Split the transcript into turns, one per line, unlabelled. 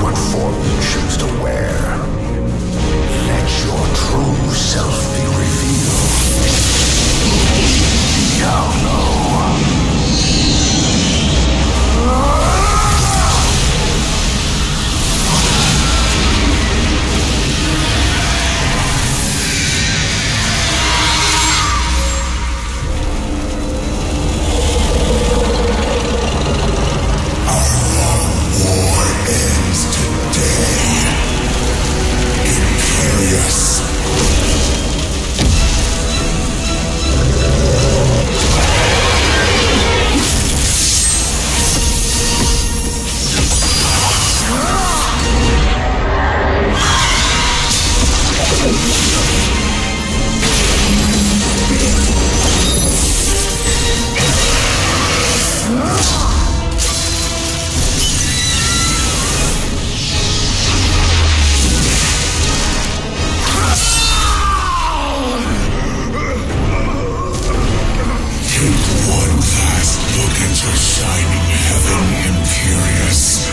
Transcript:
What form you choose to wear. to shine in heaven imperious.